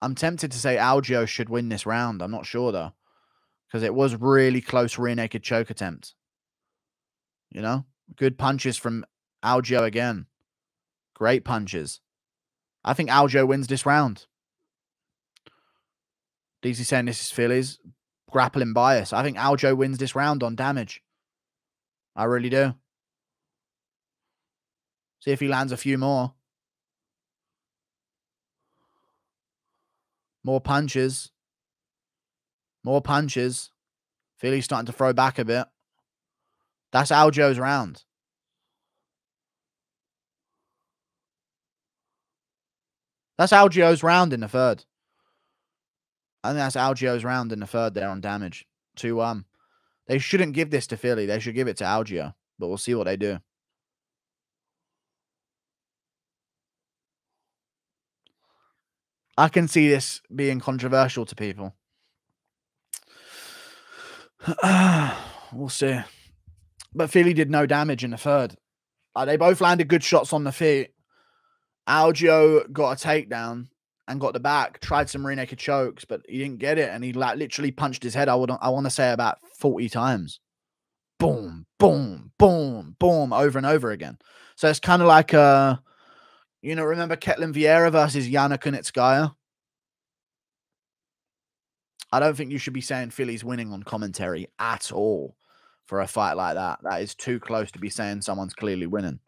I'm tempted to say Algeo should win this round. I'm not sure though, because it was really close rear naked choke attempt. You know, good punches from Algeo again. Great punches. I think Algeo wins this round. DC saying this is Fili's grappling bias. I think Algeo wins this round on damage. I really do. See if he lands a few more. More punches. More punches. Fili's starting to throw back a bit. That's Algeo's round. That's Algeo's round in the third. I think that's Algeo's round in the third there on damage. 2 1. Um, they shouldn't give this to Fili. They should give it to Algeo, but we'll see what they do. I can see this being controversial to people. we'll see. But Fili did no damage in the third. Uh, they both landed good shots on the feet. Algeo got a takedown and got the back, tried some rear naked chokes, but he didn't get it. And he like literally punched his head. I would I want to say about 40 times. Boom, boom, boom, boom, over and over again. So it's kind of like uh you know, remember Ketlen Vieira versus Yana Kunitskaya? I don't think you should be saying Fili's winning on commentary at all for a fight like that. That is too close to be saying someone's clearly winning.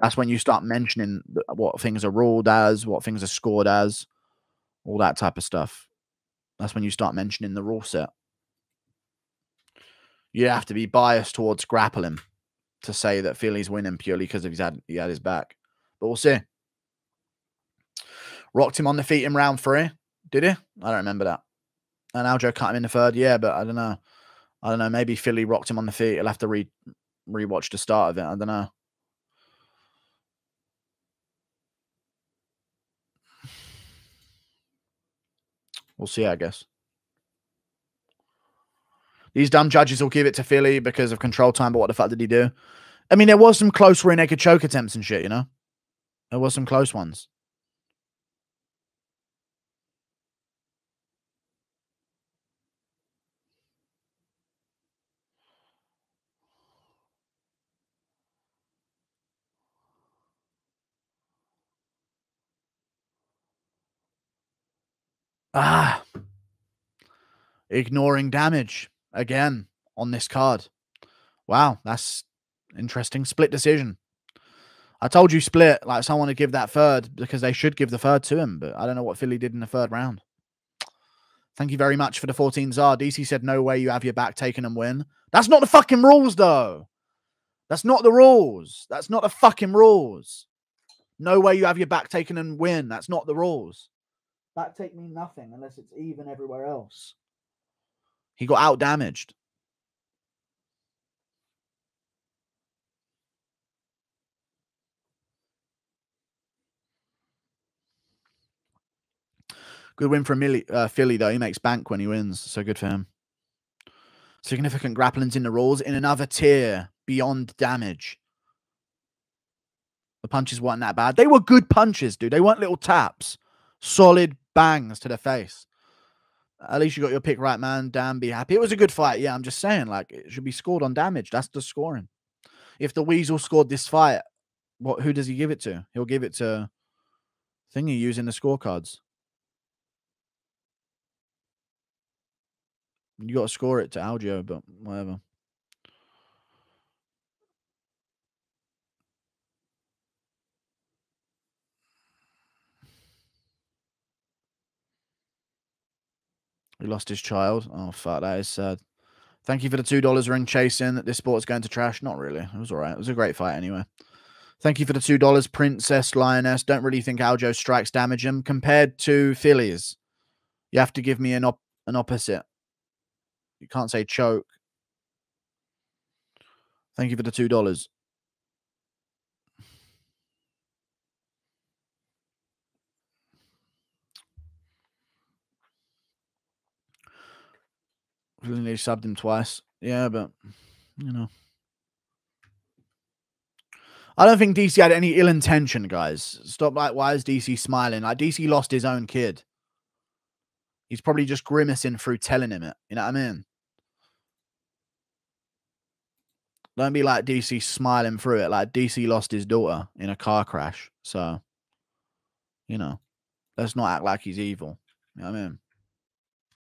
That's when you start mentioning what things are ruled as, what things are scored as, all that type of stuff. That's when you start mentioning the rule set. You have to be biased towards grappling to say that Fili's winning purely because he's had he had his back. But we'll see. Rocked him on the feet in round three. Did he? I don't remember that. And Algeo cut him in the third. Yeah, but I don't know. I don't know. Maybe Fili rocked him on the feet. He'll have to re rewatch the start of it. I don't know. We'll see, I guess. These dumb judges will give it to Fili because of control time, but what the fuck did he do? I mean, there was some close rear naked choke attempts and shit, you know? There was some close ones. Ah, ignoring damage again on this card. Wow, that's interesting. Split decision. I told you split, like someone to give that third because they should give the third to him, but I don't know what Fili did in the third round. Thank you very much for the 14 czar. DC said, no way you have your back taken and win. That's not the fucking rules, though. That's not the rules. That's not the fucking rules. No way you have your back taken and win. That's not the rules. Back take mean nothing unless it's even everywhere else. He got out damaged. Good win for uh, Fili, though. He makes bank when he wins, so good for him. Significant grapplings in the rules in another tier beyond damage. The punches weren't that bad. They were good punches, dude. They weren't little taps. Solid bangs to the face. At least you got your pick right, man. Damn, be happy. It was a good fight. Yeah, I'm just saying, like, it should be scored on damage. That's the scoring. If the Weasel scored this fight, what who does he give it to? He'll give it to thingy using the scorecards. You got to score it to Algeo, but whatever. He lost his child. Oh, fuck, that is sad. Thank you for the $2 ring chasing. This sport is going to trash. Not really. It was all right. It was a great fight anyway. Thank you for the $2. Princess Lioness. Don't really think Algeo strikes damage him compared to Fili's. You have to give me an, op an opposite. You can't say choke. Thank you for the $2. They subbed him twice. Yeah, but you know. I don't think DC had any ill intention, guys. Stop like why is DC smiling? Like DC lost his own kid. He's probably just grimacing through telling him it. You know what I mean? Don't be like DC smiling through it. Like DC lost his daughter in a car crash. So, you know, let's not act like he's evil. You know what I mean?